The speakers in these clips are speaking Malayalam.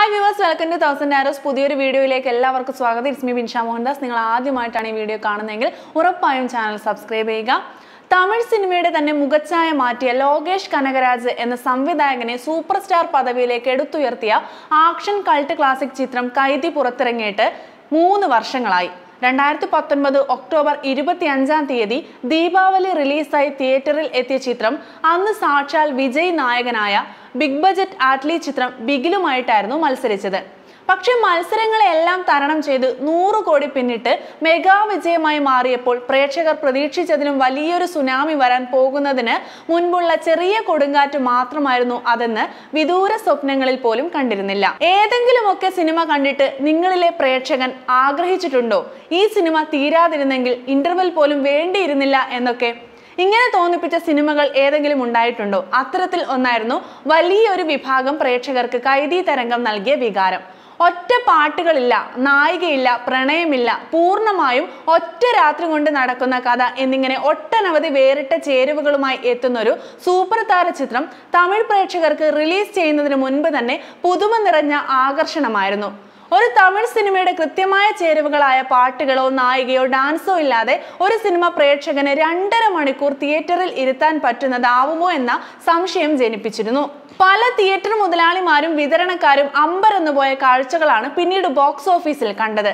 Hi viewers welcome to thousand arrows പുതിയൊരു വീഡിയോയിലേക്ക് എല്ലാവർക്കും സ്വാഗതം. ഇറ്റ്സ് മീ ബിൻഷ മോഹൻദാസ് നിങ്ങൾ ആദ്യമായിട്ടാണ് ഈ വീഡിയോ കാണുന്നതെങ്കിൽ ഉറപ്പായും ചാനൽ സബ്സ്ക്രൈബ് ചെയ്യുക. തമിഴ് സിനിമയുടെ തന്നെ മുഖച്ഛായ മാറ്റിയ ലോകേഷ് കനകരാജ് എന്ന സംവിധായകനെ സൂപ്പർ സ്റ്റാർ പദവിയിലേക്ക് എടുത്തുയർത്തിയ ആക്ഷൻ കൾട്ട് ക്ലാസിക് ചിത്രം കൈതി പുറത്തിറങ്ങിയിട്ട് മൂന്ന് വർഷങ്ങളായി. രണ്ടായിരത്തി പത്തൊൻപത് ഒക്ടോബർ ഇരുപത്തി അഞ്ചാം തീയതി ദീപാവലി റിലീസായി തിയേറ്ററിൽ എത്തിയ ചിത്രം അന്ന് സാക്ഷാൽ വിജയ് നായകനായ ബിഗ് ബജറ്റ് ആറ്റ്ലി ചിത്രം ബിഗിലുമായിട്ടായിരുന്നു മത്സരിച്ചത്. പക്ഷെ മത്സരങ്ങളെല്ലാം തരണം ചെയ്ത് നൂറ് കോടി പിന്നിട്ട് മെഗാ വിജയമായി മാറിയപ്പോൾ പ്രേക്ഷകർ പ്രതീക്ഷിച്ചതിനും വലിയൊരു സുനാമി വരാൻ പോകുന്നതിന് മുൻപുള്ള ചെറിയ കൊടുങ്കാറ്റ് മാത്രമായിരുന്നു അതെന്ന് വിദൂര സ്വപ്നങ്ങളിൽ പോലും കണ്ടിരുന്നില്ല. ഏതെങ്കിലുമൊക്കെ സിനിമ കണ്ടിട്ട് നിങ്ങളിലെ പ്രേക്ഷകൻ ആഗ്രഹിച്ചിട്ടുണ്ടോ? ഈ സിനിമ തീരാതിരുന്നെങ്കിൽ ഇന്റർവെൽ പോലും വേണ്ടിയിരുന്നില്ല എന്നൊക്കെ ഇങ്ങനെ തോന്നിപ്പിച്ച സിനിമകൾ ഏതെങ്കിലും ഉണ്ടായിട്ടുണ്ടോ? അത്തരത്തിൽ ഒന്നായിരുന്നു വലിയൊരു വിഭാഗം പ്രേക്ഷകർക്ക് കൈതീ തരംഗം നൽകിയ വികാരം. ഒറ്റ പാട്ടുകളില്ല നായികയില്ല പ്രണയമില്ല പൂർണമായും ഒറ്റ രാത്രി കൊണ്ട് നടക്കുന്ന കഥ എന്നിങ്ങനെ ഒട്ടനവധി വേറിട്ട ചേരുവകളുമായി എത്തുന്ന ഒരു സൂപ്പർ താര ചിത്രം തമിഴ് പ്രേക്ഷകർക്ക് റിലീസ് ചെയ്യുന്നതിന് മുൻപ് തന്നെ പുതുമ നിറഞ്ഞ ആകർഷണമായിരുന്നു. ഒരു തമിഴ് സിനിമയുടെ കൃത്യമായ ചേരുവകളായ പാട്ടുകളോ നായികയോ ഡാൻസോ ഇല്ലാതെ ഒരു സിനിമ പ്രേക്ഷകന് രണ്ടര മണിക്കൂർ തിയേറ്ററിൽ ഇരുത്താൻ പറ്റുന്നതാവുമോ എന്ന സംശയം ജനിപ്പിച്ചിരുന്നു. പല തിയേറ്റർ മുതലാളിമാരും വിതരണക്കാരും അമ്പരന്നുപോയ കാഴ്ചകളാണ് പിന്നീട് ബോക്സ് ഓഫീസിൽ കണ്ടത്.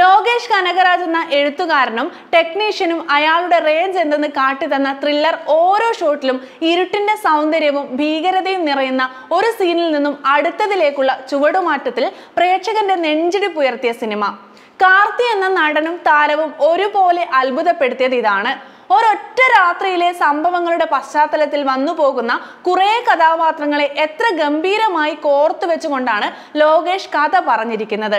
ലോകേഷ് കനകരാജ് എന്ന എഴുത്തുകാരനും ടെക്നീഷ്യനും അയാളുടെ റേഞ്ച് എന്തെന്ന് കാട്ടിത്തന്ന ത്രില്ലർ ഓരോ ഷോട്ടിലും ഇരുട്ടിന്റെ സൗന്ദര്യവും ഭീകരതയും നിറയുന്ന ഒരു സീനിൽ നിന്നും അടുത്തതിലേക്കുള്ള ചുവടുമാറ്റത്തിൽ പ്രേക്ഷകന്റെ നെഞ്ചിടിപ്പുയർത്തിയ സിനിമ കാർത്തി എന്ന നടനും താരവും ഒരുപോലെ അത്ഭുതപ്പെടുത്തിയത് ഇതാണ്. ഒരൊറ്റ രാത്രിയിലെ സംഭവങ്ങളുടെ പശ്ചാത്തലത്തിൽ വന്നു പോകുന്ന കുറെ കഥാപാത്രങ്ങളെ എത്ര ഗംഭീരമായി കോർത്തു വെച്ചുകൊണ്ടാണ് ലോകേഷ് കഥ പറഞ്ഞിരിക്കുന്നത്.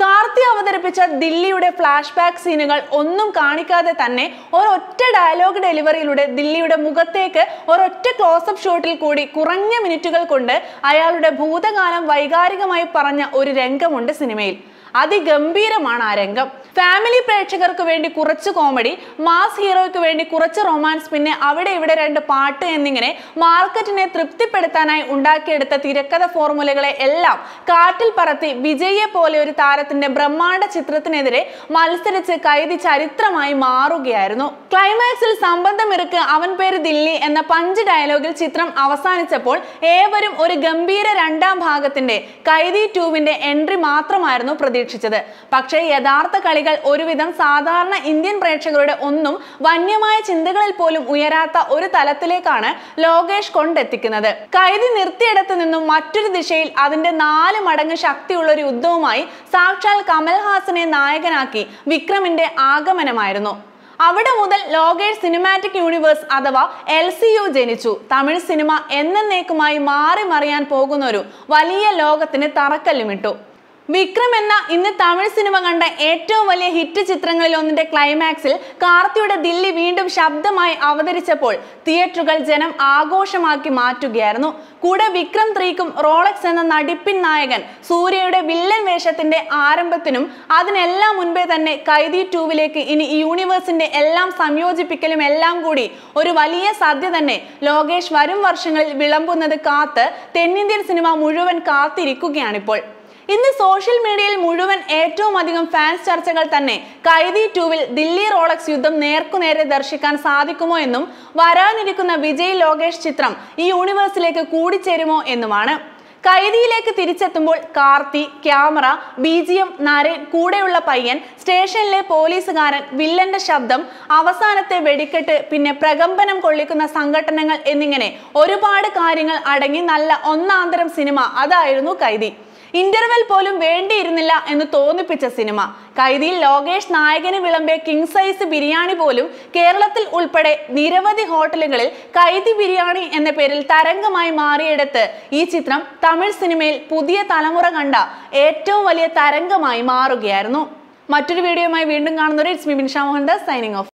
കാർത്തി അവതരിപ്പിച്ച ദില്ലിയുടെ ഫ്ലാഷ് ബാക്ക് സീനുകൾ ഒന്നും കാണിക്കാതെ തന്നെ ഒരൊറ്റ ഡയലോഗ് ഡെലിവറിയിലൂടെ ദില്ലിയുടെ മുഖത്തേക്ക് ഒരൊറ്റ ക്ലോസപ്പ് ഷോട്ടിൽ കൂടി കുറഞ്ഞ മിനിറ്റുകൾ കൊണ്ട് അയാളുടെ ഭൂതകാലം വൈകാരികമായി പറഞ്ഞ ഒരു രംഗമുണ്ട് സിനിമയിൽ. അതിഗംഭീരമാണ് ആ രംഗം. ഫാമിലി പ്രേക്ഷകർക്ക് വേണ്ടി കുറച്ച് കോമഡി മാസ് ഹീറോയ്ക്ക് വേണ്ടി കുറച്ച് റൊമാൻസ് പിന്നെ അവിടെ ഇവിടെ രണ്ട് പാട്ട് എന്നിങ്ങനെ മാർക്കറ്റിനെ തൃപ്തിപ്പെടുത്താനായി ഉണ്ടാക്കിയെടുത്ത തിരക്കഥ ഫോർമുലകളെ എല്ലാം കാറ്റിൽ പറത്തി വിജയെ പോലെ ഒരു താരത്തിന്റെ ബ്രഹ്മാണ്ഡ ചിത്രത്തിനെതിരെ മത്സരിച്ച് കൈതി ചരിത്രമായി മാറുകയായിരുന്നു. ക്ലൈമാക്സിൽ സംബന്ധമിറുക്ക് അവൻ പേര് ദില്ലി എന്ന പഞ്ച് ഡയലോഗിൽ ചിത്രം അവസാനിച്ചപ്പോൾ ഏവരും ഒരു ഗംഭീര രണ്ടാം ഭാഗത്തിന്റെ കൈതി ടൂവിന്റെ എൻട്രി മാത്രമായിരുന്നു പ്രതീക്ഷിച്ചത്. പക്ഷേ യഥാർത്ഥ കളികൾ ഒരുവിധം സാധാരണ ഇന്ത്യൻ പ്രേക്ഷകരുടെ ഒന്നും വന്യമായ ചിന്തകളിൽ പോലും ഉയരാത്ത ഒരു തലത്തിലേക്കാണ് ലോകേഷ് കൊണ്ടെത്തിക്കുന്നത്. കൈതി നിർത്തിയിടത്ത് നിന്നും മറ്റൊരു ദിശയിൽ അതിന്റെ നാല് മടങ്ങ് ശക്തിയുള്ള ഒരു യുദ്ധവുമായി സാക്ഷാൽ കമൽഹാസനെ നായകനാക്കി വിക്രമിന്റെ ആഗമനമായിരുന്നു. അവിടെ മുതൽ ലോകേഷ് സിനിമാറ്റിക് യൂണിവേഴ്സ് അഥവാ എൽ സി യു ജനിച്ചു. തമിഴ് സിനിമ എന്നേക്കുമായി മാറി മറിയാൻ പോകുന്ന ഒരു വലിയ ലോകത്തിന് തറക്കല്ലുമിട്ടു. വിക്രം എന്ന ഇന്ന് തമിഴ് സിനിമ കണ്ട ഏറ്റവും വലിയ ഹിറ്റ് ചിത്രങ്ങളിൽ ഒന്നിന്റെ ക്ലൈമാക്സിൽ കാർത്തിയുടെ ദില്ലി വീണ്ടും ശബ്ദമായി അവതരിച്ചപ്പോൾ തിയേറ്ററുകൾ ജനം ആഘോഷമാക്കി മാറ്റുകയായിരുന്നു. കൂടെ വിക്രം ത്രീക്കും റോളക്സ് എന്ന നടിപ്പിൻ നായകൻ സൂര്യയുടെ വില്ലൻ വേഷത്തിന്റെ ആരംഭത്തിനും അതിനെല്ലാം മുൻപേ തന്നെ കൈതി ടൂവിലേക്ക് ഇനി യൂണിവേഴ്സിന്റെ എല്ലാം സംയോജിപ്പിക്കലും എല്ലാം കൂടി ഒരു വലിയ സദ്യ തന്നെ ലോകേഷ് വരും വർഷങ്ങളിൽ വിളമ്പുന്നത് കാത്ത് തെന്നിന്ത്യൻ സിനിമ മുഴുവൻ കാത്തിരിക്കുകയാണിപ്പോൾ. ഇന്ന് സോഷ്യൽ മീഡിയയിൽ മുഴുവൻ ഏറ്റവും അധികം ഫാൻസ് ചർച്ചകൾ തന്നെ. കൈതി ടൂവിൽ ദില്ലി റോളക്സ് യുദ്ധം നേർക്കുനേരെ ദർശിക്കാൻ സാധിക്കുമോ എന്നും വരാനിരിക്കുന്ന വിജയ് ലോകേഷ് ചിത്രം ഈ യൂണിവേഴ്സിലേക്ക് കൂടിച്ചേരുമോ എന്നുമാണ്. കൈദിയിലേക്ക് തിരിച്ചെത്തുമ്പോൾ Karthi camera B G M Naren കൂടെയുള്ള പയ്യൻ സ്റ്റേഷനിലെ പോലീസുകാരൻ വില്ലന്റെ ശബ്ദം അവസാനത്തെ വെടിക്കെട്ട് പിന്നെ പ്രകമ്പനം കൊള്ളിക്കുന്ന സംഘടനകൾ എന്നിങ്ങനെ ഒരുപാട് കാര്യങ്ങൾ അടങ്ങി നല്ല ഒന്നാന്തരം സിനിമ. അതായിരുന്നു കൈതി ഇന്റർവെൽ പോലും വേണ്ടിയിരുന്നില്ല എന്ന് തോന്നിപ്പിച്ച സിനിമ. കൈതിയിൽ ലോകേഷ് നായകന് വിളമ്പിയ കിങ് സൈസ് ബിരിയാണി പോലും കേരളത്തിൽ ഉൾപ്പെടെ നിരവധി ഹോട്ടലുകളിൽ കൈതി ബിരിയാണി എന്ന പേരിൽ തരംഗമായി മാറിയെടുത്ത് ഈ ചിത്രം തമിഴ് സിനിമയിൽ പുതിയ തലമുറ കണ്ട ഏറ്റവും വലിയ തരംഗമായി മാറുകയായിരുന്നു. മറ്റൊരു വീഡിയോയുമായി വീണ്ടും കാണുന്നവരെ it's me Binsha Mohandas signing off